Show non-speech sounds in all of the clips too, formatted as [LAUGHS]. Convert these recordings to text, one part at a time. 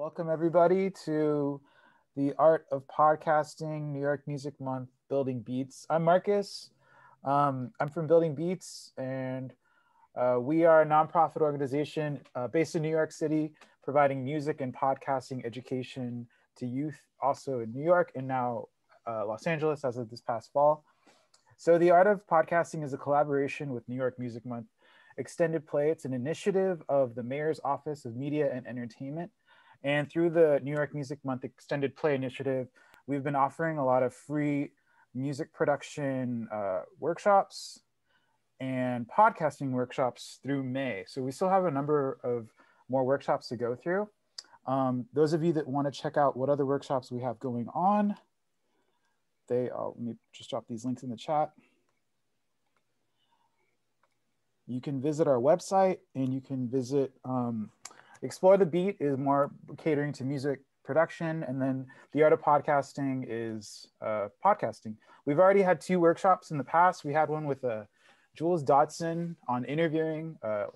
Welcome, everybody, to the Art of Podcasting New York Music Month Building Beats. I'm Marcus. Um, I'm from Building Beats, and uh, we are a nonprofit organization uh, based in New York City, providing music and podcasting education to youth, also in New York and now uh, Los Angeles as of this past fall. So, the Art of Podcasting is a collaboration with New York Music Month Extended Play. It's an initiative of the Mayor's Office of Media and Entertainment and through the New York Music Month Extended Play Initiative, we've been offering a lot of free music production uh, workshops and podcasting workshops through May. So we still have a number of more workshops to go through. Um, those of you that want to check out what other workshops we have going on, they, uh, let me just drop these links in the chat. You can visit our website and you can visit um, Explore the Beat is more catering to music production, and then the art of podcasting is uh, podcasting. We've already had two workshops in the past. We had one with uh, Jules Dotson on interviewing uh,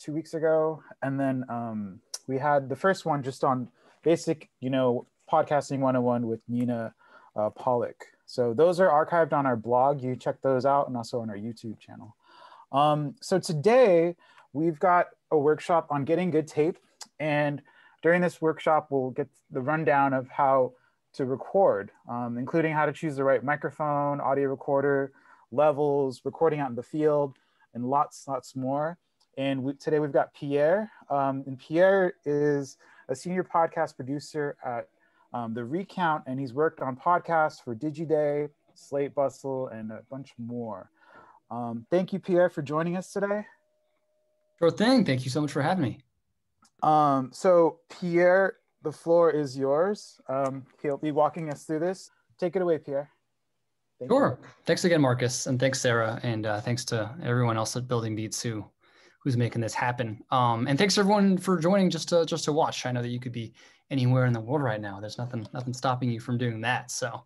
two weeks ago, and then um, we had the first one just on basic, you know, podcasting 101 with Nina uh, Pollock. So those are archived on our blog. You check those out, and also on our YouTube channel. Um, so today we've got a workshop on getting good tape. And during this workshop, we'll get the rundown of how to record, um, including how to choose the right microphone, audio recorder, levels, recording out in the field, and lots, lots more. And we, today we've got Pierre. Um, and Pierre is a senior podcast producer at um, The Recount, and he's worked on podcasts for DigiDay, Slate Bustle, and a bunch more. Um, thank you, Pierre, for joining us today. Sure thing. Thank you so much for having me. Um, so Pierre, the floor is yours. Um, he'll be walking us through this. Take it away, Pierre. Thank sure. You. Thanks again, Marcus, and thanks, Sarah, and uh, thanks to everyone else at Building Beats who who's making this happen. Um, and thanks everyone for joining just to just to watch. I know that you could be anywhere in the world right now. There's nothing nothing stopping you from doing that. So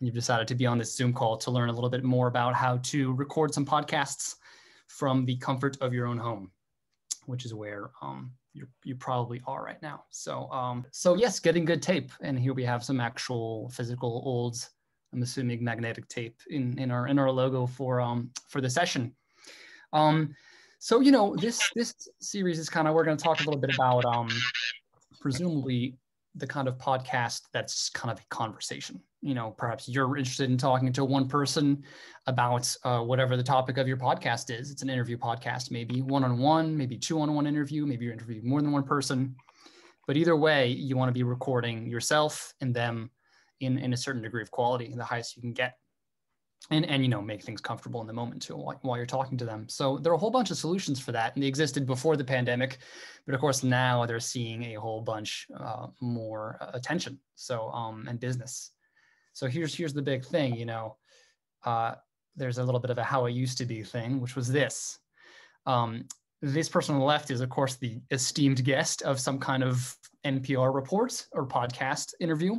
you've decided to be on this Zoom call to learn a little bit more about how to record some podcasts from the comfort of your own home which is where um, you you probably are right now. So um, so yes, getting good tape, and here we have some actual physical olds. I'm assuming magnetic tape in in our in our logo for um for the session. Um, so you know this this series is kind of we're going to talk a little bit about um presumably the kind of podcast that's kind of a conversation. You know perhaps you're interested in talking to one person about uh, whatever the topic of your podcast is. It's an interview podcast maybe one-on-one maybe two-on-one interview maybe you're interviewing more than one person. But either way you want to be recording yourself and them in, in a certain degree of quality the highest you can get and and you know make things comfortable in the moment too while, while, you're talking to them. So there are a whole bunch of solutions for that and they existed before the pandemic but of course now they're seeing a whole bunch uh, more attention so um and business. So here's here's the big thing you know uh, there's a little bit of a how it used to be thing which was this. Um, this person on the left is of course the esteemed guest of some kind of npr report or podcast interview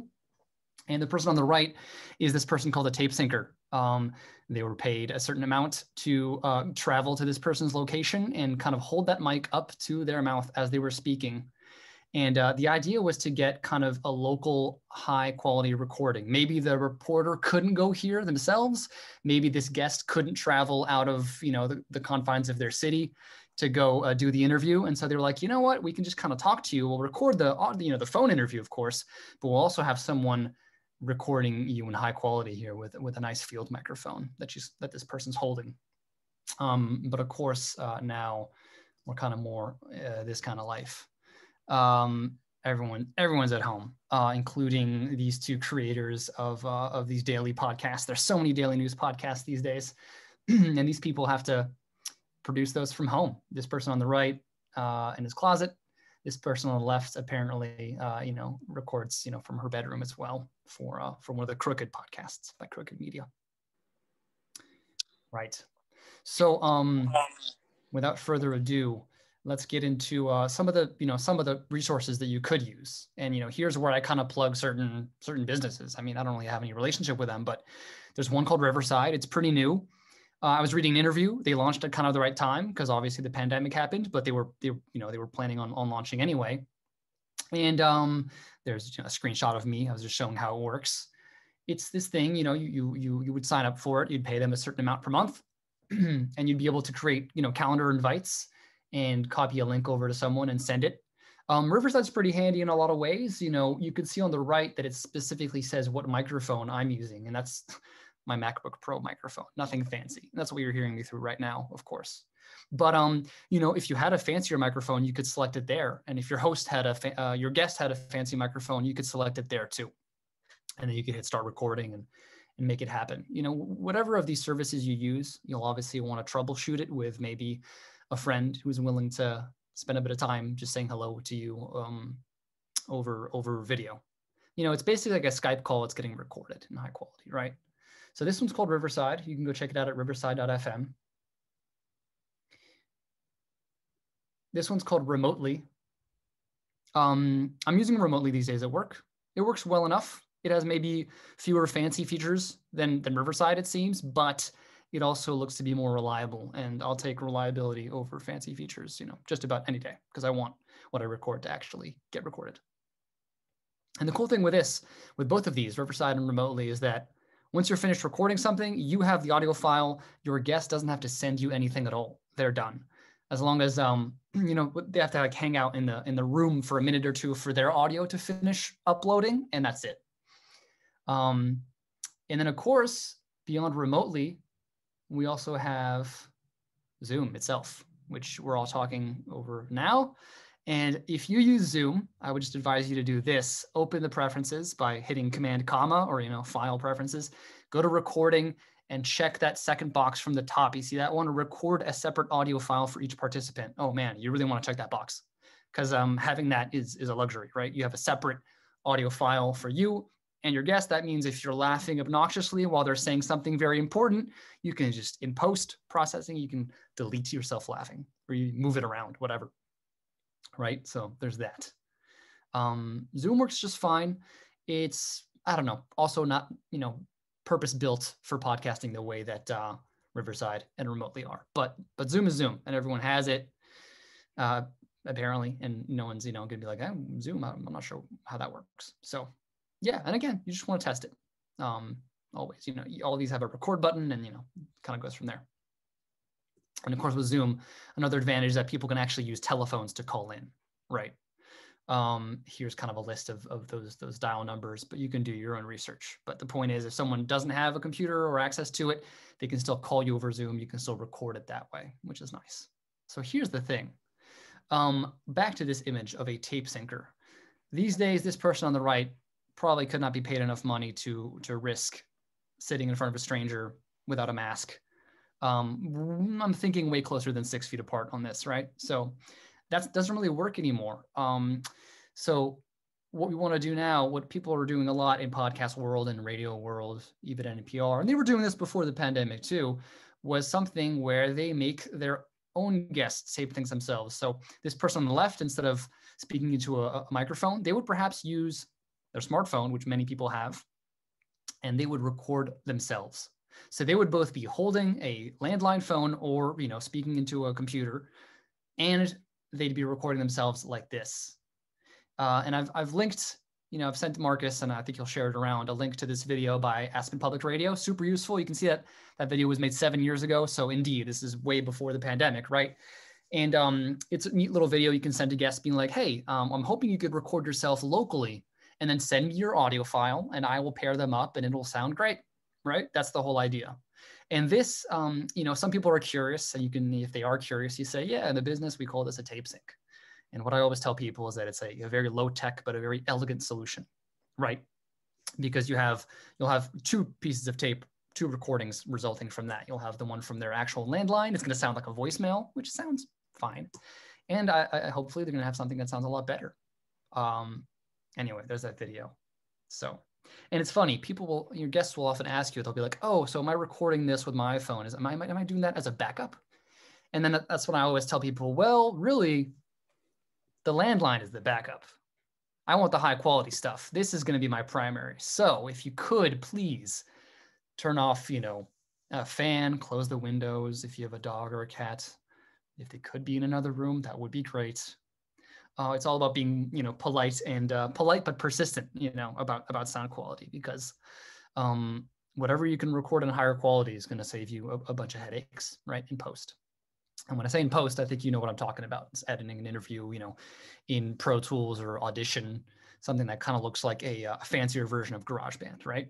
and the person on the right is this person called a tape syncer. um, they were paid a certain amount to uh, travel to this person's location and kind of hold that mic up to their mouth as they were speaking. And uh, the idea was to get kind of a local high quality recording. Maybe the reporter couldn't go here themselves. Maybe this guest couldn't travel out of you know the, the confines of their city to go uh, do the interview. And so they were like, you know what, we can just kind of talk to you. We'll record the you know the phone interview, of course, but we'll also have someone recording you in high quality here with, with a nice field microphone that she's that this person's holding. Um, but of course, uh, now we're kind of more uh, this kind of life. Um, everyone everyone's at home, uh, including these two creators of uh, of these daily podcasts. There's so many daily news podcasts these days, [CLEARS THROAT] and these people have to produce those from home. This person on the right uh, in his closet this person on the left apparently, uh, you know, records, you know, from her bedroom as well for uh, for one of the Crooked podcasts by Crooked Media. Right. So, um, without further ado, let's get into uh, some of the, you know, some of the resources that you could use. And you know, here's where I kind of plug certain certain businesses. I mean, I don't really have any relationship with them, but there's one called Riverside. It's pretty new. Uh, I was reading an interview. They launched at kind of the right time because obviously the pandemic happened, but they were they you know they were planning on on launching anyway. And um, there's you know, a screenshot of me. I was just showing how it works. It's this thing, you know, you you you would sign up for it. You'd pay them a certain amount per month, [CLEARS THROAT] and you'd be able to create, you know, calendar invites and copy a link over to someone and send it. Um, Riverside's pretty handy in a lot of ways. You know, you can see on the right that it specifically says what microphone I'm using, and that's my MacBook Pro microphone, nothing fancy. That's what you're hearing me through right now, of course. But um, you know, if you had a fancier microphone, you could select it there. And if your host had a, uh, your guest had a fancy microphone, you could select it there too. And then you could hit start recording and and make it happen. You know, whatever of these services you use, you'll obviously want to troubleshoot it with maybe a friend who's willing to spend a bit of time just saying hello to you um, over over video. You know, it's basically like a Skype call. It's getting recorded in high quality, right? So this one's called Riverside. You can go check it out at riverside.fm. This one's called Remotely. Um, I'm using Remotely these days at work. It works well enough. It has maybe fewer fancy features than, than Riverside, it seems, but it also looks to be more reliable. And I'll take reliability over fancy features, you know, just about any day, because I want what I record to actually get recorded. And the cool thing with this, with both of these, Riverside and Remotely, is that once you're finished recording something, you have the audio file. Your guest doesn't have to send you anything at all. They're done. As long as um, [CLEARS THROAT] you know, they have to like hang out in the in the room for a minute or two for their audio to finish uploading, and that's it. Um, and then of course, beyond remotely, we also have Zoom itself, which we're all talking over now. And if you use Zoom, I would just advise you to do this. Open the preferences by hitting command comma or, you know, file preferences. Go to recording and check that second box from the top. You see that one? To record a separate audio file for each participant. Oh man, you really want to check that box because um, having that is, is a luxury, right? You have a separate audio file for you and your guest. That means if you're laughing obnoxiously while they're saying something very important, you can just in post processing, you can delete yourself laughing or you move it around, whatever right? So there's that. Um, Zoom works just fine. It's, I don't know, also not, you know, purpose built for podcasting the way that uh, Riverside and remotely are. But but Zoom is Zoom, and everyone has it uh, apparently, and no one's you know gonna be like, oh, Zoom. I'm, I'm not sure how that works. So yeah, and again, you just want to test it. Um, always, you know, all these have a record button, and you know, kind of goes from there. And of course, with Zoom, another advantage is that people can actually use telephones to call in, right? Um, here's kind of a list of, of those, those dial numbers, but you can do your own research. But the point is, if someone doesn't have a computer or access to it, they can still call you over Zoom. You can still record it that way, which is nice. So here's the thing. Um, back to this image of a tape syncer. These days, this person on the right probably could not be paid enough money to, to risk sitting in front of a stranger without a mask um, I'm thinking way closer than six feet apart on this, right? So that doesn't really work anymore. Um, so what we want to do now, what people are doing a lot in podcast world and radio world, even NPR, and they were doing this before the pandemic too, was something where they make their own guests tape things themselves. So this person on the left, instead of speaking into a, a microphone, they would perhaps use their smartphone, which many people have, and they would record themselves. So they would both be holding a landline phone or, you know, speaking into a computer, and they'd be recording themselves like this. Uh, and I've, I've linked, you know, I've sent Marcus, and I think he'll share it around, a link to this video by Aspen Public Radio. Super useful. You can see that that video was made seven years ago. So indeed, this is way before the pandemic, right? And um, it's a neat little video you can send to guests being like, hey, um, I'm hoping you could record yourself locally and then send me your audio file and I will pair them up and it'll sound great right? That's the whole idea. And this, um, you know, some people are curious, and you can, if they are curious, you say, yeah, in the business we call this a tape sync. And what I always tell people is that it's a, a very low tech but a very elegant solution, right? Because you have you'll have two pieces of tape, two recordings resulting from that. You'll have the one from their actual landline. It's going to sound like a voicemail, which sounds fine, and I, I hopefully they're going to have something that sounds a lot better. Um, anyway, there's that video. So and it's funny, people will, your guests will often ask you, they'll be like, oh, so am I recording this with my iPhone? Is am I, am I doing that as a backup? And then that's when I always tell people, well, really, the landline is the backup. I want the high quality stuff. This is going to be my primary. So if you could please turn off, you know, a fan, close the windows. If you have a dog or a cat, if they could be in another room, that would be great. Uh, it's all about being, you know, polite and uh, polite but persistent, you know, about about sound quality because um, whatever you can record in higher quality is going to save you a, a, bunch of headaches, right, in post. And when I say in post, I think you know what I'm talking about. It's editing an interview, you know, in Pro Tools or Audition, something that kind of looks like a, a uh, fancier version of GarageBand, right?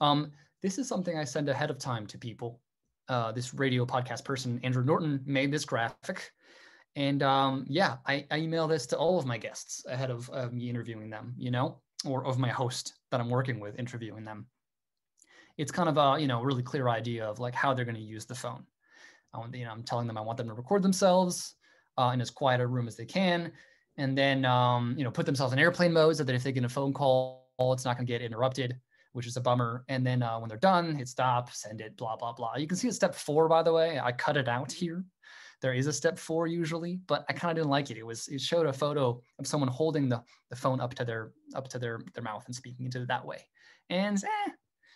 Um, this is something I send ahead of time to people. Uh, this radio podcast person, Andrew Norton, made this graphic and um, yeah, I, I, email this to all of my guests ahead of me interviewing them, you know, or of my host that I'm working with interviewing them. It's kind of a, you know, really clear idea of like how they're going to use the phone. I want, you know, I'm telling them I want them to record themselves uh, in as quiet a room as they can. And then, um, you know, put themselves in airplane mode so that if they get a phone call, it's not going to get interrupted, which is a bummer. And then uh, when they're done, hit stop, send it, blah, blah, blah. You can see at step four, by the way, I cut it out here there is a step four usually, but I kind of didn't like it. It was it showed a photo of someone holding the, the phone up to their up to their their mouth and speaking into it that way. And eh,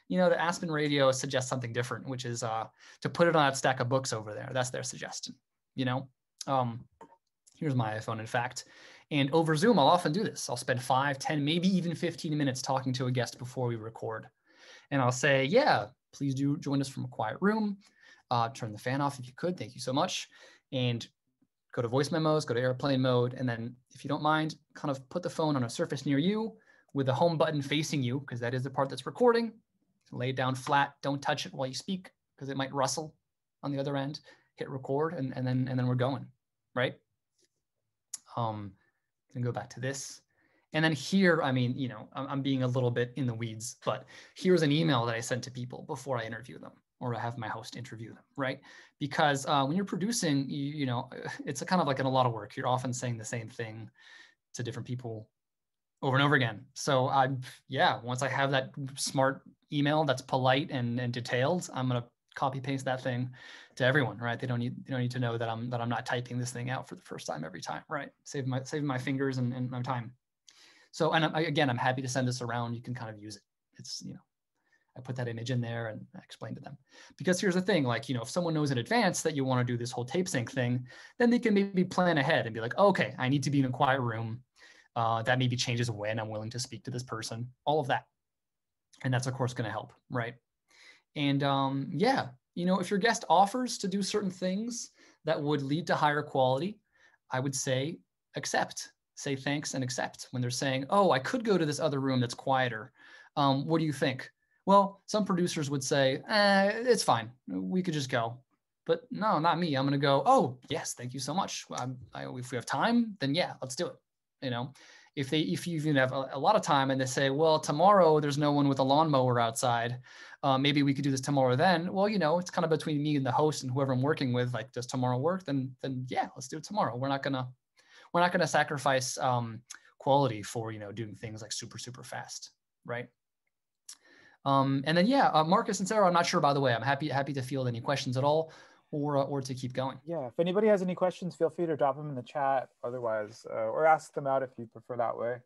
you know, the Aspen Radio suggests something different, which is uh, to put it on that stack of books over there. That's their suggestion. You know, um, here's my iPhone, in fact. And over Zoom, I'll often do this. I'll spend five, 10, maybe even 15 minutes talking to a guest before we record. And I'll say, yeah, please do join us from a quiet room. Uh, turn the fan off if you could. Thank you so much and go to voice memos, go to airplane mode, and then if you don't mind, kind of put the phone on a surface near you with the home button facing you, because that is the part that's recording. Lay it down flat, don't touch it while you speak, because it might rustle on the other end. Hit record, and, and then and then we're going, right? Um, can go back to this. And then here, I mean, you know, I'm, I'm being a little bit in the weeds, but here's an email that I sent to people before I interview them or to have my host interview them, right? Because uh, when you're producing, you, you know, [LAUGHS] it's kind of like in a lot of work. You're often saying the same thing to different people over and over again. So I, yeah, once I have that smart email that's polite and, and detailed, I'm gonna copy paste that thing to everyone, right? They don't need they don't need to know that I'm that I'm not typing this thing out for the first time every time, right? Save my saving my fingers and, and my time. So and I, again, I'm happy to send this around. You can kind of use it. It's you know I put that image in there and I explained to them. Because here's the thing, like, you know, if someone knows in advance that you want to do this whole tape sync thing, then they can maybe plan ahead and be like, okay, I need to be in a quiet room. Uh, that maybe changes when I'm willing to speak to this person, all of that. And that's of course going to help, right? And um, yeah, you know, if your guest offers to do certain things that would lead to higher quality, I would say accept, say thanks and accept. When they're saying, oh, I could go to this other room that's quieter. Um, what do you think? Well, some producers would say, eh, it's fine. We could just go. But no, not me. I'm going to go, oh, yes, thank you so much. I, if we have time, then yeah, let's do it. You know, if they, if you even have a, a, lot of time and they say, well, tomorrow there's no one with a lawnmower outside. Uh, maybe we could do this tomorrow then. Well, you know, it's kind of between me and the host and whoever I'm working with. Like, does tomorrow work? Then, then yeah, let's do it tomorrow. We're not going to, we're not to sacrifice um, quality for, you know, doing things like super, super fast. Right. Um, and then yeah, uh, Marcus and Sarah, I'm not sure. By the way, I'm happy happy to field any questions at all, or uh, or to keep going. Yeah, if anybody has any questions, feel free to drop them in the chat. Otherwise, uh, or ask them out if you prefer that way.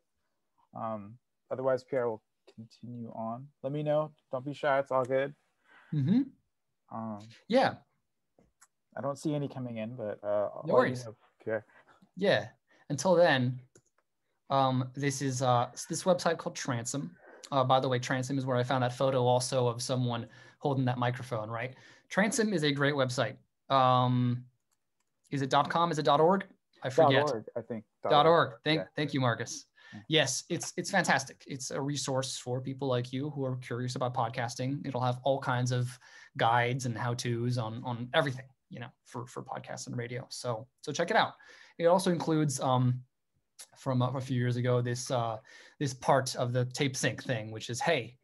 Um, otherwise, Pierre will continue on. Let me know. Don't be shy. It's all good. Mm-hmm. Um, yeah. I don't see any coming in, but uh, no worries. Know, Pierre. Yeah. Until then, um, this is uh, this website called Transom. Uh, by the way, Transom is where I found that photo also of someone holding that microphone, right? Transom is a great website. Um, is it .com? Is it .org? I forget. .org, I think. .org. .org. Thank, yeah. thank you, Marcus. Yes, it's it's fantastic. It's a resource for people like you who are curious about podcasting. It'll have all kinds of guides and how-tos on on everything, you know, for for podcasts and radio. So so check it out. It also includes um, from a, a few years ago this uh, this part of the tape sync thing, which is hey,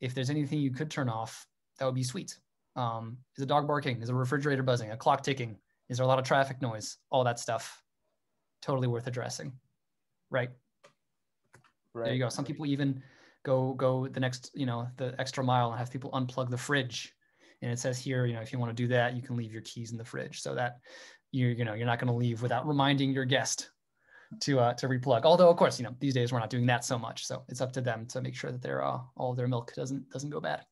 if there's anything you could turn off, that would be sweet. Um, is a dog barking? Is a refrigerator buzzing? A clock ticking? Is there a lot of traffic noise? All that stuff, totally worth addressing, right? Right. There you go. Some people even go go the next you know the extra mile and have people unplug the fridge and it says here you know if you want to do that you can leave your keys in the fridge so that you're you know you're not going to leave without reminding your guest to uh, to replug. Although of course, you know, these days we're not doing that so much, so it's up to them to make sure that their uh, all their milk doesn't doesn't go bad.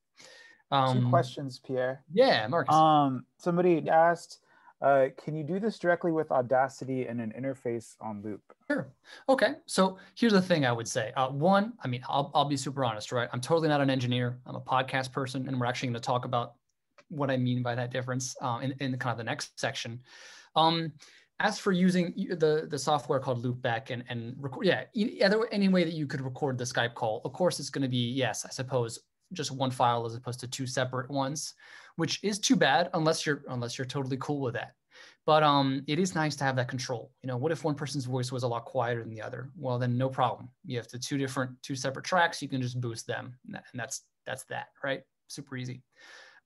Um, Two questions, Pierre. Yeah, Marcus. Um, somebody asked, Uh, can you do this directly with Audacity and an interface on Loop? Sure. Okay. So here's the thing I would say. Uh, one, I mean, I'll, I'll be super honest, right? I'm totally not an engineer. I'm a podcast person, and we're actually going to talk about what I mean by that difference uh, in, in kind of the next section. Um, as for using the the software called Loopback and and record, yeah, any way that you could record the Skype call, of course, it's going to be yes, I suppose, just one file as opposed to two separate ones, which is too bad unless you're unless you're totally cool with that. But um, it is nice to have that control. You know, what if one person's voice was a lot quieter than the other? Well, then no problem. You have the two different, two separate tracks. You can just boost them, and that's that's that, right? Super easy.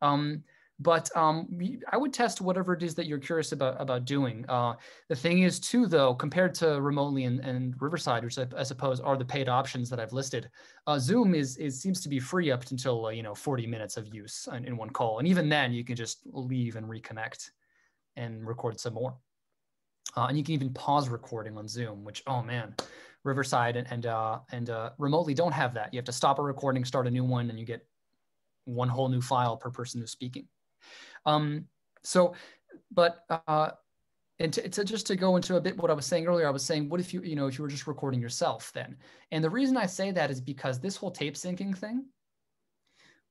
Um, but um, I would test whatever it is that you're curious about about doing. Uh, the thing is, too, though, compared to remotely and, and Riverside, which I, I, suppose are the paid options that I've listed, uh, Zoom is, is seems to be free up until uh, you know 40 minutes of use in, in one call, and even then, you can just leave and reconnect and record some more. Uh, and you can even pause recording on Zoom, which oh man, Riverside and and uh, and uh, remotely don't have that. You have to stop a recording, start a new one, and you get one whole new file per person who's speaking. Um, so, but uh, and to, to, just to go into a bit what I was saying earlier, I was saying, what if you you know if you were just recording yourself then? And the reason I say that is because this whole tape syncing thing.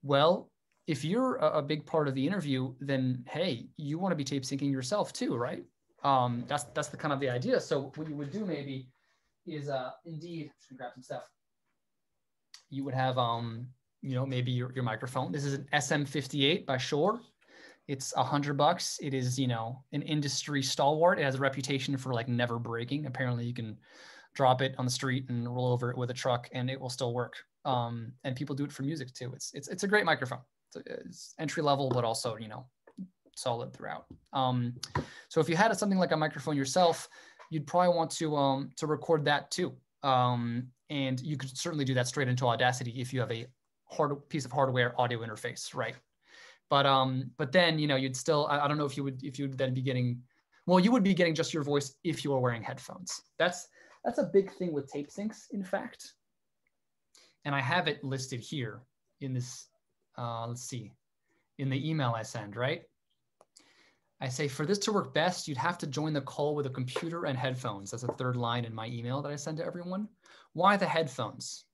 Well, if you're a, a big part of the interview, then hey, you want to be tape syncing yourself too, right? Um, that's that's the kind of the idea. So what you would do maybe is uh, indeed just grab some stuff. You would have um, you know, maybe your, your microphone. This is an SM58 by Shure. It's a hundred bucks. It is, you know, an industry stalwart. It has a reputation for like never breaking. Apparently you can drop it on the street and roll over it with a truck and it will still work. Um, and people do it for music too. It's, it's, it's a great microphone. It's, it's entry level, but also, you know, solid throughout. Um, so if you had something like a microphone yourself, you'd probably want to, um, to record that too. Um, and you could certainly do that straight into Audacity if you have a hard piece of hardware audio interface, right? But um, but then you know you'd still I, I don't know if you would if you would then be getting well you would be getting just your voice if you were wearing headphones. That's that's a big thing with tape syncs, in fact. And I have it listed here in this. Uh, let's see, in the email I send, right? I say for this to work best, you'd have to join the call with a computer and headphones. That's a third line in my email that I send to everyone. Why the headphones?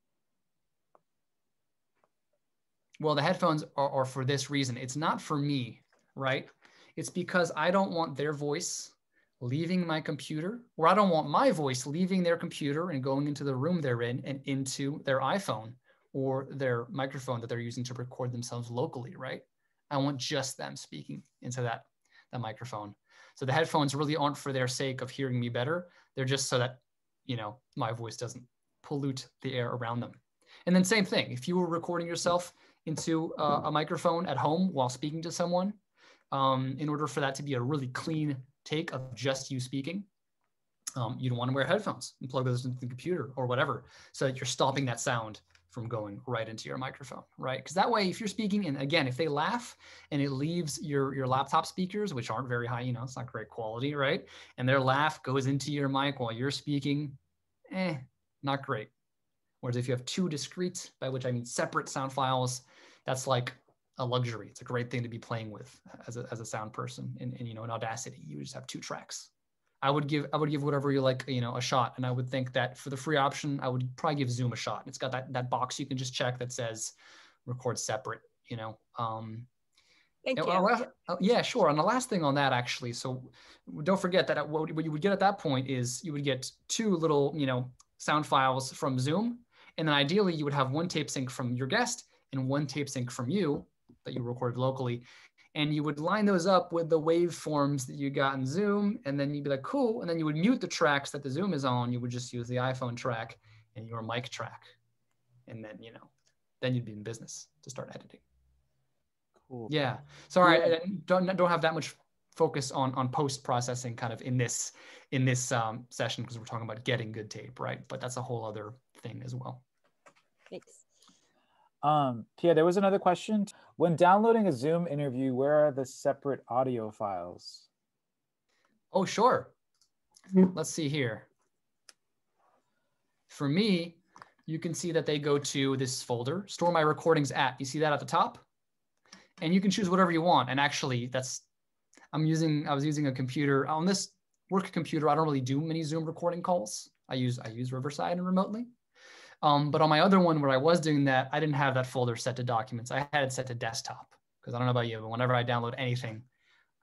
Well, the headphones are, are for this reason. It's not for me, right? It's because I don't want their voice leaving my computer, or I don't want my voice leaving their computer and going into the room they're in and into their iPhone or their microphone that they're using to record themselves locally, right? I want just them speaking into that, that microphone. So the headphones really aren't for their sake of hearing me better. They're just so that, you know, my voice doesn't pollute the air around them. And then same thing, if you were recording yourself into uh, a microphone at home while speaking to someone um, in order for that to be a really clean take of just you speaking. Um, you don't want to wear headphones and plug those into the computer or whatever so that you're stopping that sound from going right into your microphone, right? Because that way, if you're speaking, and again, if they laugh and it leaves your your laptop speakers, which aren't very high, you know, it's not great quality, right? And their laugh goes into your mic while you're speaking, eh, not great. Whereas if you have two discrete, by which I mean separate sound files, that's like a luxury. It's a great thing to be playing with as a, as a sound person. And, and you know, in Audacity, you just have two tracks. I would give I would give whatever you like, you know, a shot. And I would think that for the free option, I would probably give Zoom a shot. It's got that that box you can just check that says record separate, you know. Um, Thank you. Last, uh, yeah, sure. And the last thing on that, actually, so don't forget that what, what you would get at that point is you would get two little, you know, sound files from Zoom, and then ideally you would have one tape sync from your guest and one tape sync from you that you recorded locally. And you would line those up with the waveforms that you got in Zoom. And then you'd be like, cool. And then you would mute the tracks that the Zoom is on. You would just use the iPhone track and your mic track. And then, you know, then you'd be in business to start editing. Cool. Yeah. Sorry, I don't, don't have that much focus on on post processing kind of in this in this um, session because we're talking about getting good tape, right? But that's a whole other thing as well. Thanks. Um, yeah, there was another question. When downloading a Zoom interview, where are the separate audio files? Oh, sure. Let's see here. For me, you can see that they go to this folder, store my recordings at. You see that at the top? And you can choose whatever you want. And actually, that's I'm using I was using a computer on this work computer. I don't really do many Zoom recording calls. I use I use Riverside and remotely. Um, but on my other one where I was doing that, I didn't have that folder set to documents. I had it set to desktop because I don't know about you, but whenever I download anything,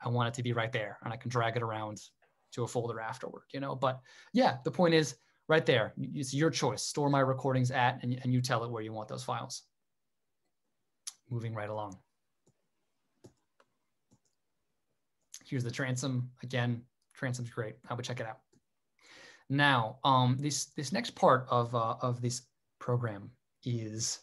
I want it to be right there and I can drag it around to a folder afterward, you know. But yeah, the point is right there. It's your choice. Store my recordings at, and, and you tell it where you want those files. Moving right along. Here's the transom. Again, transom's great. I would check it out. Now, um, this this next part of uh, of this program is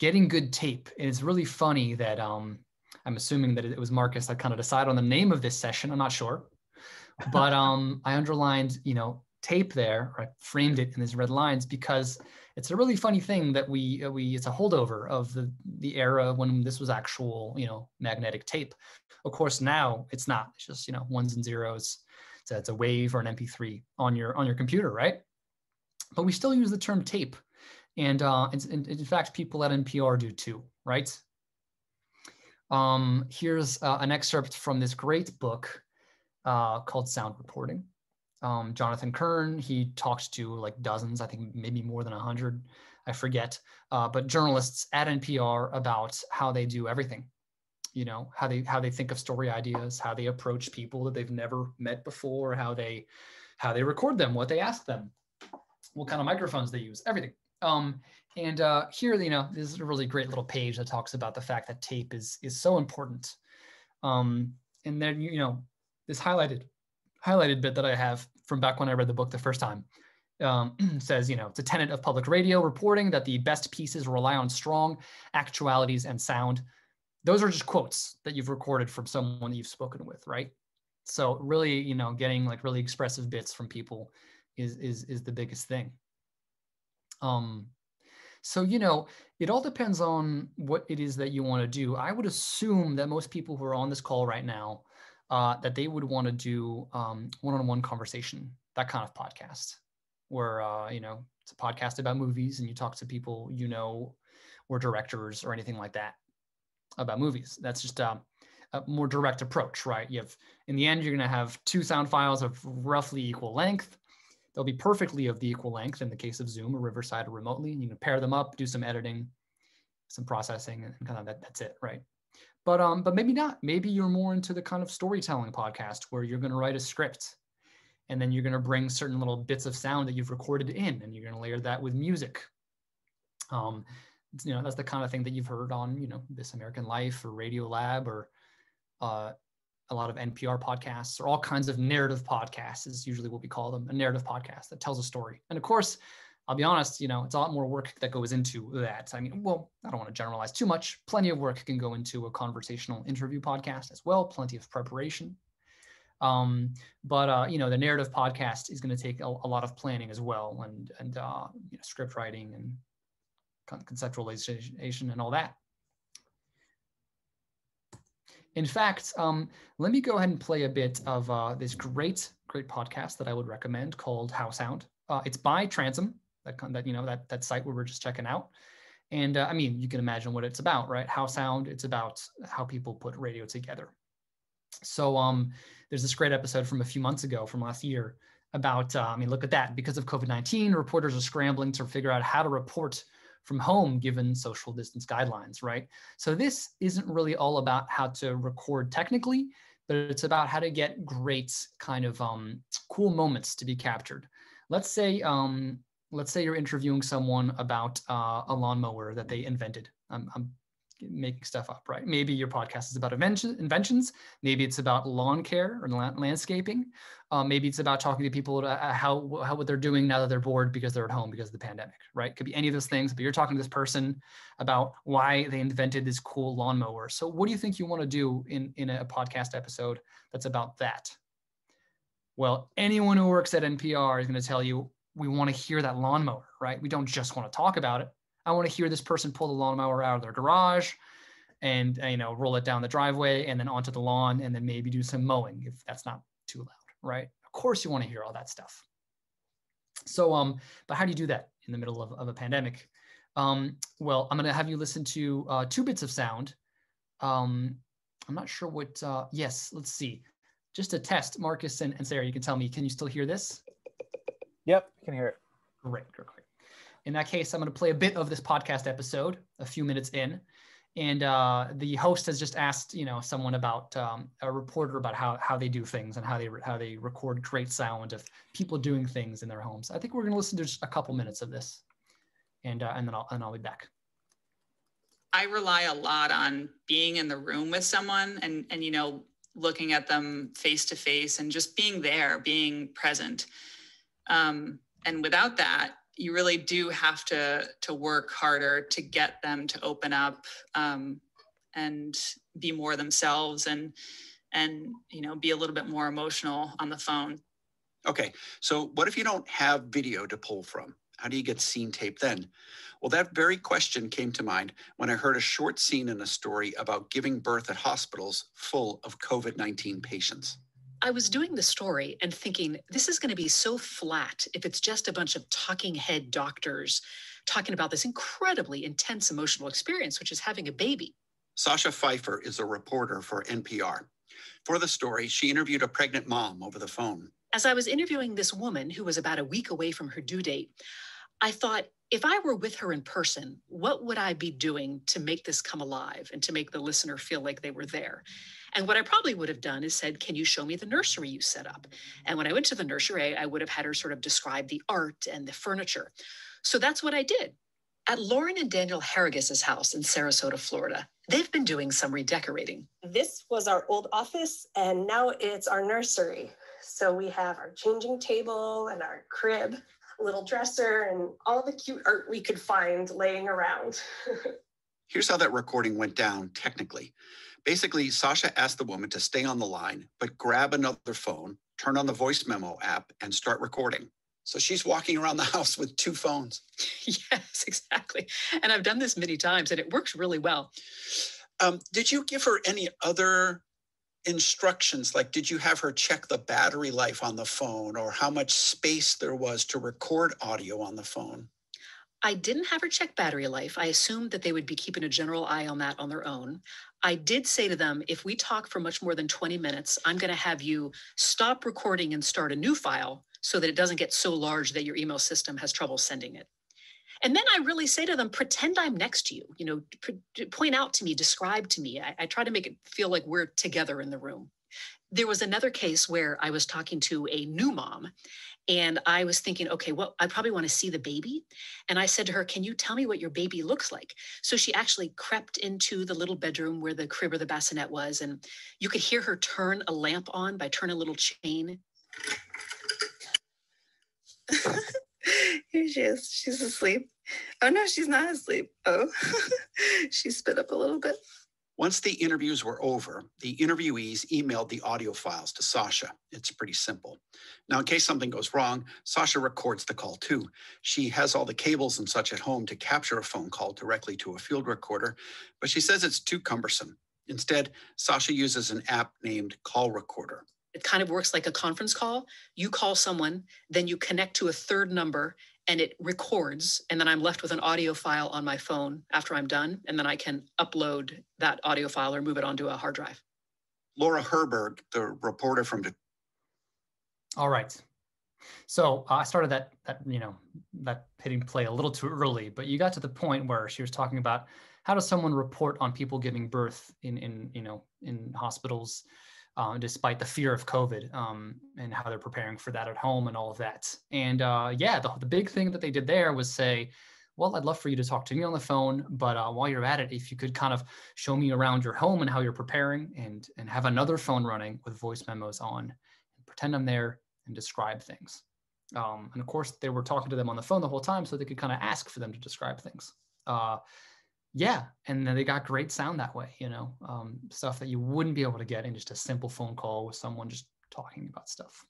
getting good tape. And it's really funny that um, I'm assuming that it was Marcus that kind of decided on the name of this session. I'm not sure, [LAUGHS] but um, I underlined, you know, tape there, or I framed it in these red lines because it's a really funny thing that we uh, we it's a holdover of the the era when this was actual, you know, magnetic tape. Of course, now it's not. It's just you know ones and zeros it's a, it's a wave or an MP3 on your on your computer, right? But we still use the term tape, and uh, in, in fact, people at NPR do too, right? Um, here's uh, an excerpt from this great book uh, called Sound Reporting. Um, Jonathan Kern, he talks to like dozens, I think maybe more than a hundred, I forget, uh, but journalists at NPR about how they do everything you know how they how they think of story ideas how they approach people that they've never met before how they how they record them what they ask them what kind of microphones they use everything. Um, and uh, here you know this is a really great little page that talks about the fact that tape is is so important. Um, and then you know this highlighted highlighted bit that i have from back when i read the book the first time um, [CLEARS THROAT] says, you know, it's a tenet of public radio reporting that the best pieces rely on strong actualities and sound those are just quotes that you've recorded from someone that you've spoken with, right? So really, you know, getting like really expressive bits from people is is is the biggest thing. Um, so you know, it all depends on what it is that you want to do. I would assume that most people who are on this call right now, uh, that they would want to do um, one-on-one conversation, that kind of podcast, where uh, you know it's a podcast about movies and you talk to people you know, or directors or anything like that about movies. That's just a, a more direct approach, right? You have, in the end, you're going to have two sound files of roughly equal length. They'll be perfectly of the equal length in the case of Zoom or Riverside or remotely. You can pair them up, do some editing, some processing, and kind of that, that's it, right? But um, but maybe not. Maybe you're more into the kind of storytelling podcast where you're going to write a script, and then you're going to bring certain little bits of sound that you've recorded in, and you're going to layer that with music. Um, you know that's the kind of thing that you've heard on you know this american life or Radiolab or uh, a lot of npr podcasts or all kinds of narrative podcasts is usually what we call them a narrative podcast that tells a story. And of course i'll be honest you know it's a lot more work that goes into that. I mean well i don't want to generalize too much. Plenty of work can go into a conversational interview podcast as well plenty of preparation. Um, but uh, you know the narrative podcast is going to take a, a, lot of planning as well and and uh, you know, script writing and conceptualization and all that. In fact, um, let me go ahead and play a bit of uh, this great, great podcast that I would recommend called HowSound. Uh, it's by Transom, that, that you know that that site where we're just checking out. And uh, I mean, you can imagine what it's about, right? HowSound. It's about how people put radio together. So um, there's this great episode from a few months ago, from last year, about uh, I mean, look at that. Because of COVID-19, reporters are scrambling to figure out how to report from home given social distance guidelines, right? So this isn't really all about how to record technically, but it's about how to get great kind of um, cool moments to be captured. Let's say, um, let's say you're interviewing someone about uh, a lawnmower that they invented. I'm, I'm making stuff up, right? Maybe your podcast is about inventions. Maybe it's about lawn care or landscaping. Uh, maybe it's about talking to people uh, how how what they're doing now that they're bored because they're at home because of the pandemic, right? Could be any of those things. But you're talking to this person about why they invented this cool lawnmower. So what do you think you want to do in in a podcast episode that's about that? Well, anyone who works at NPR is going to tell you we want to hear that lawnmower, right? We don't just want to talk about it I want to hear this person pull the lawnmower out of their garage and you know roll it down the driveway and then onto the lawn and then maybe do some mowing if that's not too loud, right? Of course you want to hear all that stuff. So um, but how do you do that in the middle of, of a pandemic? Um, well, I'm going to have you listen to uh, two bits of sound um, I'm not sure what, uh, yes, let's see. Just a test, Marcus and, and Sarah, you can tell me, can you still hear this? Yep, you can hear it. Great, great, great. In that case, I'm going to play a bit of this podcast episode a few minutes in. And uh, the host has just asked, you know, someone about um, a reporter about how, how they do things and how they how they record great sound of people doing things in their homes. I think we're going to listen to just a couple minutes of this, and uh, and then I'll and I'll be back. I rely a lot on being in the room with someone and and you know looking at them face to face and just being there, being present. Um, and without that, you really do have to to work harder to get them to open up um, and be more themselves and and you know be a little bit more emotional on the phone. Okay, so what if you don't have video to pull from? How do you get scene tape then? Well, that very question came to mind when I heard a short scene in a story about giving birth at hospitals full of COVID 19 patients. I was doing the story and thinking, this is going to be so flat if it's just a bunch of talking head doctors talking about this incredibly intense emotional experience, which is having a baby. Sasha Pfeiffer is a reporter for NPR. For the story, she interviewed a pregnant mom over the phone. As I was interviewing this woman who was about a week away from her due date, I thought, if I were with her in person, what would I be doing to make this come alive and to make the listener feel like they were there? And what I probably would have done is said, Can you show me the nursery you set up? And when I went to the nursery, I would have had her sort of describe the art and the furniture. So that's what I did. At Lauren and Daniel Harrigis's house in Sarasota, Florida, they've been doing some redecorating. This was our old office, and now it's our nursery. So we have our changing table and our crib, little dresser, and all the cute art we could find laying around. [LAUGHS] Here's how that recording went down technically. Basically, Sasha asked the woman to stay on the line, but grab another phone, turn on the voice memo app, and start recording. So she's walking around the [LAUGHS] house with two phones. [LAUGHS] yes, exactly. And I've done this many times and it works really well. Um, did you give her any other instructions? Like, did you have her check the battery life on the phone or how much space there was to record audio on the phone? I didn't have her check battery life. I assumed that they would be keeping a general eye on that on their own. I did say to them, if we talk for much more than 20 minutes, I'm going to have you stop recording and start a new file so that it doesn't get so large that your email system has trouble sending it. And then I really say to them, pretend I'm next to you, you know, point out to me, describe to me. I, I try to make it feel like we're together in the room. There was another case where I was talking to a new mom and I was thinking, okay, well, I probably want to see the baby. And I said to her, Can you tell me what your baby looks like? So she actually crept into the little bedroom where the crib or the bassinet was. And you could hear her turn a lamp on by turning a little chain. [LAUGHS] Here she is. She's asleep. Oh, no, she's not asleep. Oh, [LAUGHS] she spit up a little bit. Once the interviews were over, the interviewees emailed the audio files to Sasha. It's pretty simple. Now, in case something goes wrong, Sasha records the call too. She has all the cables and such at home to capture a phone call directly to a field recorder, but she says it's too cumbersome. Instead, Sasha uses an app named Call Recorder. It kind of works like a conference call. You call someone, then you connect to a third number, and it records and then i'm left with an audio file on my phone after i'm done and then i can upload that audio file or move it onto a hard drive. Laura herberg the reporter from the all right. So uh, i started that that you know that hitting play a little too early but you got to the point where she was talking about how does someone report on people giving birth in in you know in hospitals uh, despite the fear of COVID um, and how they're preparing for that at home and all of that. And uh, yeah, the, the big thing that they did there was say, well, I'd love for you to talk to me on the phone, but uh, while you're at it, if you could kind of show me around your home and how you're preparing and, and have another phone running with voice memos on and pretend I'm there and describe things. Um, and of course, they were talking to them on the phone the whole time so they could kind of ask for them to describe things. Uh, yeah and then they got great sound that way you know um, stuff that you wouldn't be able to get in just a simple phone call with someone just talking about stuff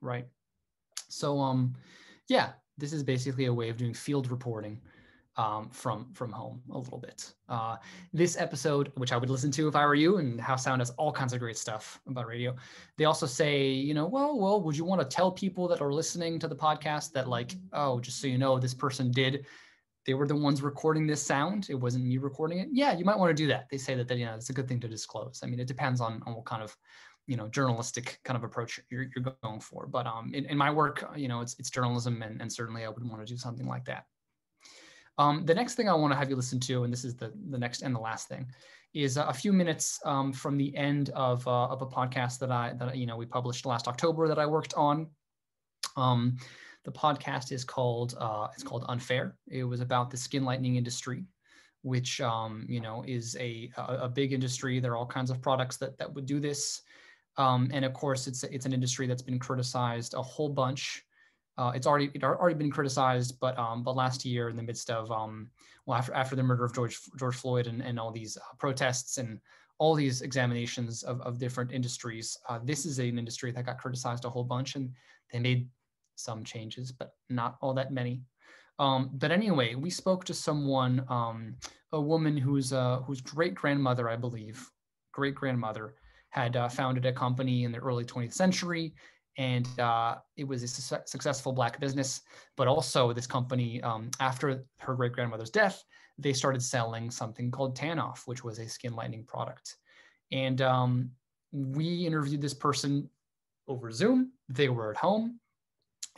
right? So um yeah this is basically a way of doing field reporting um, from from home a little bit. Uh, this episode which i would listen to if i were you and HowSound has all kinds of great stuff about radio they also say you know well well would you want to tell people that are listening to the podcast that like oh just so you know this person did they were the ones recording this sound. It wasn't me recording it. Yeah, you might want to do that. They say that, that you know it's a good thing to disclose. I mean, it depends on, on what kind of you know journalistic kind of approach you're, you're going for. But um, in, in my work, you know, it's it's journalism, and, and certainly I would want to do something like that. Um, the next thing I want to have you listen to, and this is the the next and the last thing, is a few minutes um, from the end of, uh, of a podcast that I that you know we published last October that I worked on. Um, the podcast is called uh, it's called Unfair. It was about the skin lightening industry, which um, you know is a, a, a big industry. There are all kinds of products that that would do this, um, and of course it's it's an industry that's been criticized a whole bunch. Uh, it's already it already been criticized, but um, but last year in the midst of um, well after after the murder of George George Floyd and, and all these uh, protests and all these examinations of, of different industries, uh, this is an industry that got criticized a whole bunch, and they made some changes, but not all that many. Um, but anyway, we spoke to someone, um, a woman whose uh, whose great grandmother, I believe, great grandmother, had uh, founded a company in the early 20th century, and uh, it was a su- successful black business. But also, this company, um, after her great grandmother's death, they started selling something called Tan-Off, which was a skin lightening product. And um, we interviewed this person over Zoom. They were at home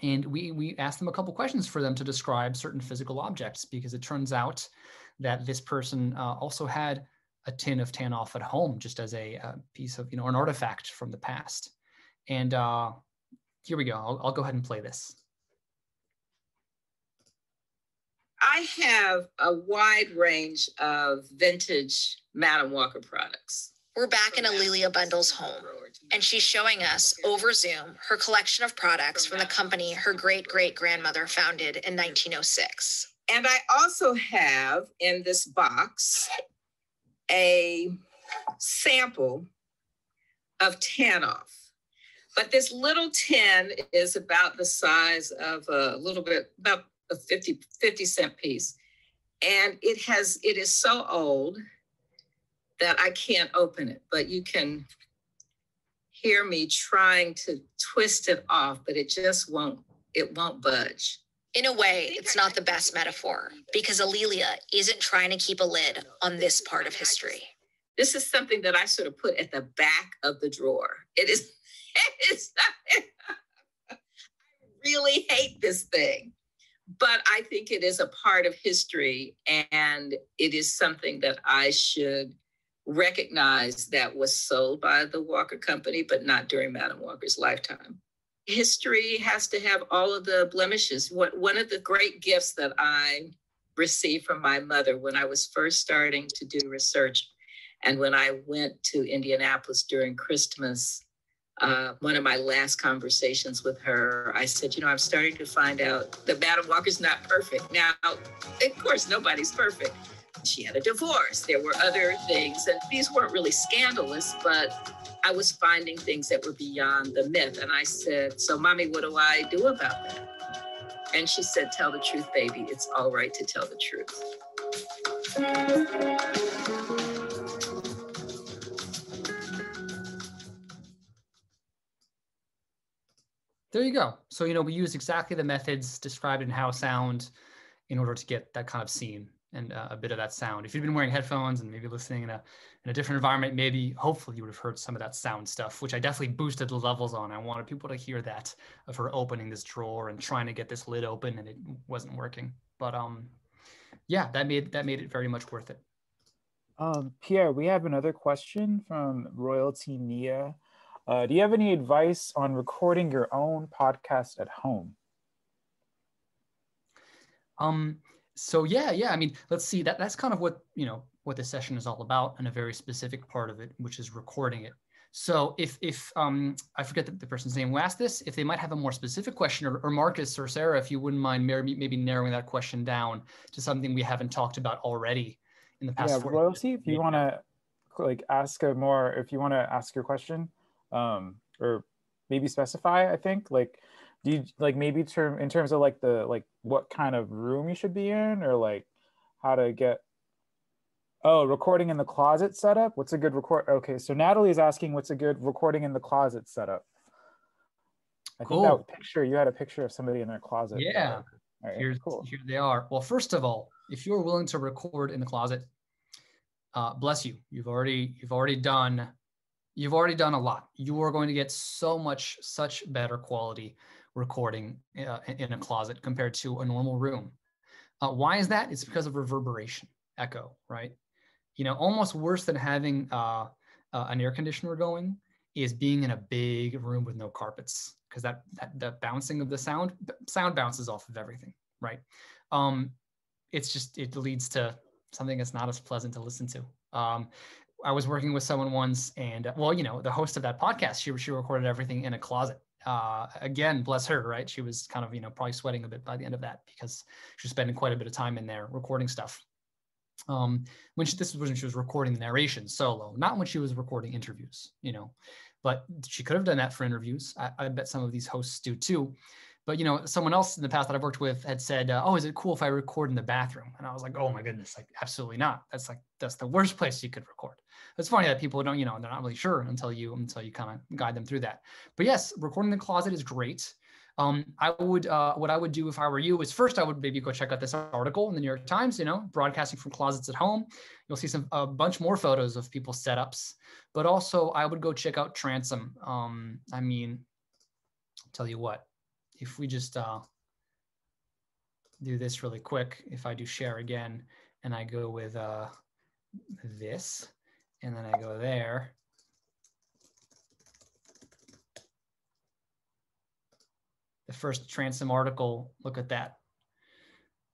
and we, we asked them a couple questions for them to describe certain physical objects because it turns out that this person uh, also had a tin of Tan-Off at home just as a, a, piece of, you know, an artifact from the past. And uh, here we go. I'll, I'll go ahead and play this. I have a wide range of vintage Madam Walker products. We're back in A'Lelia Bundles' home, and she's showing us over Zoom her collection of products from the company her great great grandmother founded in 1906. And I also have in this box a sample of Tan-Off. But this little tin is about the size of a little bit, about a 50, 50 cent piece. And it has, it is so old that I can't open it, but you can hear me trying to twist it off, but it just won't, it won't budge. In a way, it's not the best metaphor because A'Lelia isn't trying to keep a lid on this part of history. This is something that I sort of put at the back of the drawer. It is, [LAUGHS] it is, [LAUGHS] I really hate this thing, but I think it is a part of history and it is something that I should recognize that was sold by the Walker Company, but not during Madam Walker's lifetime. History has to have all of the blemishes. What, one of the great gifts that I received from my mother when I was first starting to do research and when I went to Indianapolis during Christmas, uh, one of my last conversations with her, I said, You know, I'm starting to find out that Madam Walker's not perfect. Now, of course, nobody's perfect, she had a divorce. There were other things, and these weren't really scandalous, but I was finding things that were beyond the myth. And I said, So, mommy, what do I do about that? And she said, Tell the truth, baby. It's all right to tell the truth. There you go. So, you know, we use exactly the methods described in HowSound in order to get that kind of scene and uh, a bit of that sound. If you'd been wearing headphones and maybe listening in a in a different environment, maybe hopefully you would have heard some of that sound stuff, which I definitely boosted the levels on. I wanted people to hear that of her opening this drawer and trying to get this lid open, and it wasn't working. But um, yeah, that made that made it very much worth it. Um, Pierre, we have another question from Royalty Nia. Uh, do you have any advice on recording your own podcast at home? Um, so yeah, yeah. I mean, let's see. That that's kind of what you know what this session is all about, and a very specific part of it, which is recording it. So if if um, I forget the, the, person's name who asked this, if they might have a more specific question, or, or Marcus or Sarah, if you wouldn't mind maybe, maybe narrowing that question down to something we haven't talked about already in the past. Yeah, royalty. If you want to like ask a more, if you want to ask your question, um, or maybe specify, I think like do you like maybe term in terms of like the like what kind of room you should be in or like how to get oh recording in the closet setup? What's a good record okay so natalie is asking what's a good recording in the closet setup. I cool. think that picture you had a picture of somebody in their closet. Yeah. Right, here's cool. here they are. Well first of all if you're willing to record in the closet, uh, bless you. You've already you've already done you've already done a lot. You are going to get so much such better quality recording uh, in a closet compared to a normal room. Uh, why is that? It's because of reverberation, echo, right? You know, almost worse than having uh, uh an air conditioner going is being in a big room with no carpets because that, that the bouncing of the sound sound bounces off of everything, right? Um, it's just it leads to something that's not as pleasant to listen to. Um, I was working with someone once, and well, you know, the host of that podcast, she she recorded everything in a closet. Uh, again, bless her, right? She was kind of you know probably sweating a bit by the end of that because she was spending quite a bit of time in there recording stuff. Um, when she, this was when she was recording the narration solo, not when she was recording interviews, you know, but she could have done that for interviews. I, I bet some of these hosts do too. But you know, someone else in the past that I've worked with had said, uh, "Oh, is it cool if I record in the bathroom?" And I was like, "Oh my goodness, like absolutely not. That's like that's the worst place you could record." It's funny that people don't, you know, they're not really sure until you until you kind of guide them through that. But yes, recording in the closet is great. Um, I would uh, what I would do if I were you is first I would maybe go check out this article in the New York Times. You know, broadcasting from closets at home. You'll see some a bunch more photos of people's setups. But also I would go check out Transom. Um, I mean, tell you what, if we just uh, do this really quick, if I do share again and I go with uh, this and then I go there, the first Transom article, look at that.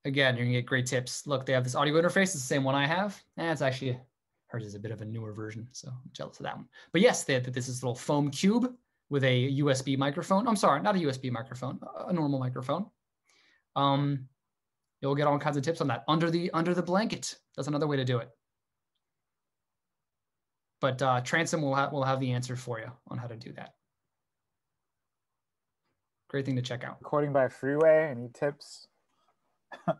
Again, you're gonna get great tips. Look, they have this audio interface, it's the same one I have. And it's actually, hers is a bit of a newer version, so I'm jealous of that one. But yes, they this is little foam cube with a USB microphone. I'm sorry, not a USB microphone, a normal microphone. Um, you'll get all kinds of tips on that. Under the under the blanket, that's another way to do it. But uh, Transom will, ha will have the answer for you on how to do that. Great thing to check out. Recording by Freeway, any tips? [LAUGHS] uh,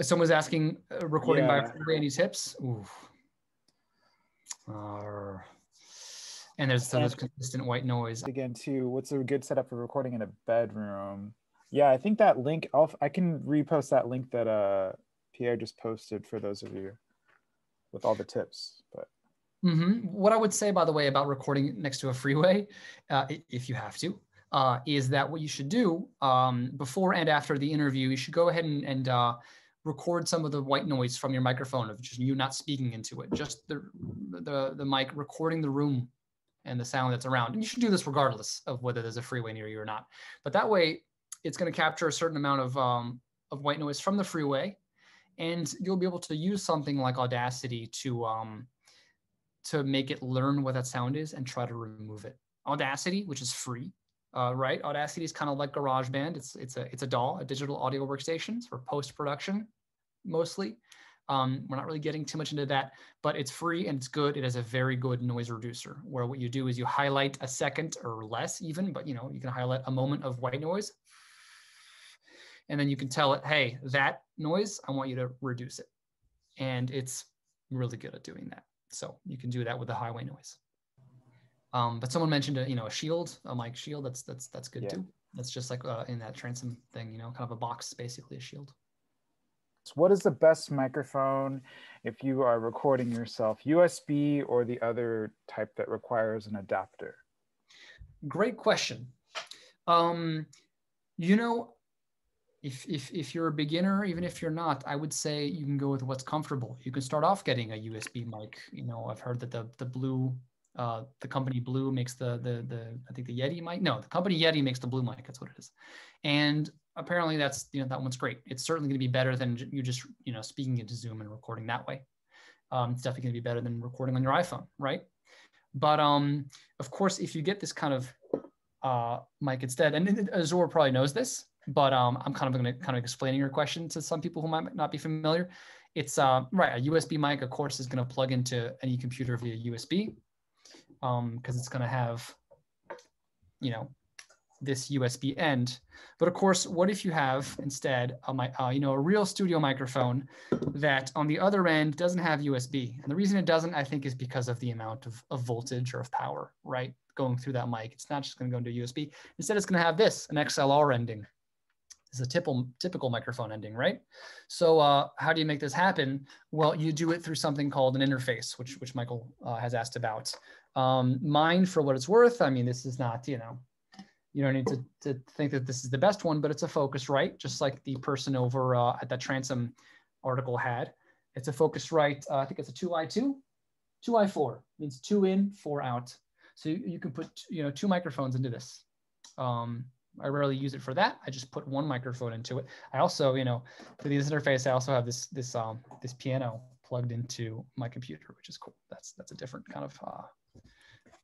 Someone's asking, uh, recording yeah. by Freeway, any tips? Oof. Uh, and there's sort of consistent white noise. Again, too, what's a good setup for recording in a bedroom? Yeah, I think that link, I'll, I can repost that link that uh, Pierre just posted for those of you with all the tips. But mm-hmm. what I would say, by the way, about recording next to a freeway, uh, if you have to, uh, is that what you should do um, before and after the interview, you should go ahead and, and uh, record some of the white noise from your microphone of just you not speaking into it, just the, the, the mic recording the room and the sound that's around. And you should do this regardless of whether there's a freeway near you or not. But that way, it's going to capture a certain amount of, um, of white noise from the freeway. And you'll be able to use something like Audacity to, um, to make it learn what that sound is and try to remove it. Audacity, which is free, uh, right? Audacity is kind of like GarageBand. It's, it's, a, it's a DAW, a digital audio workstation for post-production mostly. Um, we're not really getting too much into that, but it's free and it's good. It has a very good noise reducer where what you do is you highlight a second or less even, but you know, you can highlight a moment of white noise. And then you can tell it, hey, that noise, I want you to reduce it. And it's really good at doing that. So you can do that with the highway noise. Um, but someone mentioned a, you know, a shield, a mic shield. That's, that's, that's good yeah. too. That's just like uh, in that transom thing, you know, kind of a box, basically a shield. What is the best microphone if you are recording yourself, USB or the other type that requires an adapter? Great question. Um, you know, if, if, if you're a beginner, even if you're not, I would say you can go with what's comfortable. You can start off getting a USB mic. You know, I've heard that the, the Blue, uh, the company Blue makes the, the, the, I think the Yeti mic. No, the company Yeti makes the Blue mic. That's what it is. And apparently that's you know that one's great. It's certainly going to be better than you just you know speaking into zoom and recording that way. Um, it's definitely going to be better than recording on your iphone right? But um of course if you get this kind of uh mic instead and azure probably knows this but um i'm kind of going to kind of explaining your question to some people who might not be familiar. It's uh right a usb mic of course is going to plug into any computer via usb um because it's going to have you know this USB end. But of course, what if you have instead a, uh, you know, a real studio microphone that on the other end doesn't have USB? And the reason it doesn't, I think, is because of the amount of, of voltage or of power, right? Going through that mic. It's not just going to go into USB. Instead, it's going to have this, an XLR ending. is a typical typical microphone ending, right? So uh, how do you make this happen? Well, you do it through something called an interface, which which Michael uh, has asked about. Um, mine, for what it's worth, I mean, this is not you know, you don't need to, to think that this is the best one, but it's a Focusrite, just like the person over uh, at that Transom article had. It's a Focusrite. Uh, I think it's a two i two, two i four means two in, four out. So you, you can put you know two microphones into this. Um, I rarely use it for that. I just put one microphone into it. I also, you know, for this interface, I also have this this um this piano plugged into my computer, which is cool. That's that's a different kind of uh,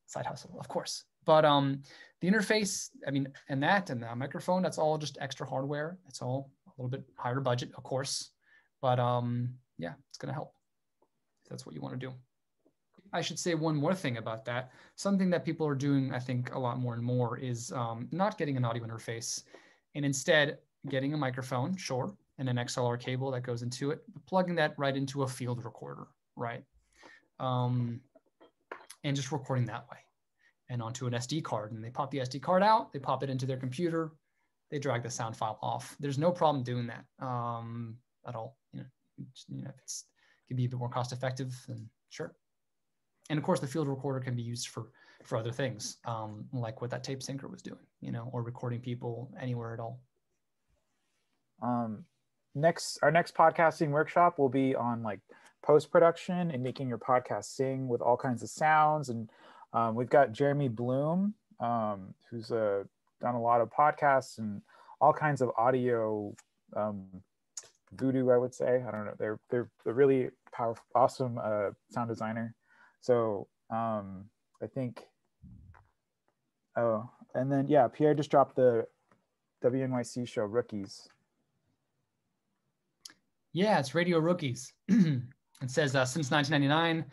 side hustle, of course. But um, the interface, I mean, and that and the microphone, that's all just extra hardware. It's all a little bit higher budget, of course. But um, yeah, it's gonna help. If that's what you want to do. I should say one more thing about that. Something that people are doing, I think, a lot more and more is um, not getting an audio interface and instead getting a microphone, sure, and an XLR cable that goes into it, plugging that right into a field recorder, right? Um, and just recording that way and onto an SD card. And they pop the SD card out, they pop it into their computer, they drag the sound file off. There's no problem doing that um, at all. You know, you know, if it's can be a bit more cost effective, then sure and of course the field recorder can be used for for other things um, like what that tape syncer was doing you know or recording people anywhere at all um, next our next podcasting workshop will be on like post production and making your podcast sing with all kinds of sounds and um, we've got jeremy bloom um, who's uh, done a lot of podcasts and all kinds of audio um, voodoo i would say i don't know they're they're, they're really powerful awesome uh, sound designer so um, I think, oh, and then yeah, Pierre just dropped the WNYC show Rookies. Yeah, it's Radio Rookies. [CLEARS THROAT] it says uh, since 1999,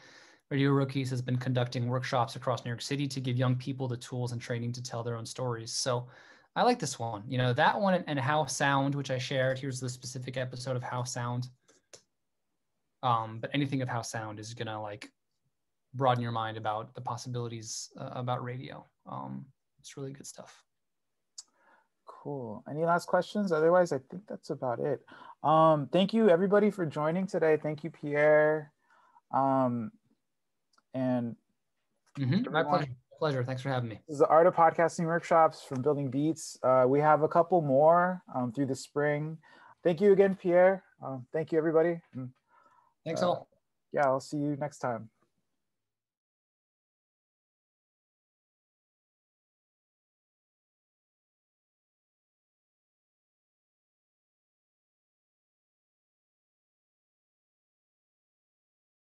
Radio Rookies has been conducting workshops across New York City to give young people the tools and training to tell their own stories. So I like this one. You know, that one and HowSound, which I shared. Here's the specific episode of HowSound. Um, but anything of HowSound is gonna like broaden your mind about the possibilities uh, about radio. Um, it's really good stuff. Cool. Any last questions? Otherwise, I think that's about it. Um, thank you everybody for joining today. Thank you, Pierre. Um, and mm-hmm. my pleasure. Pleasure. Thanks for having me. This is the Art of Podcasting workshops from Building Beats. Uh, we have a couple more um, through the spring. Thank you again, Pierre. Um, thank you, everybody. Thanks uh, all. Yeah, I'll see you next time.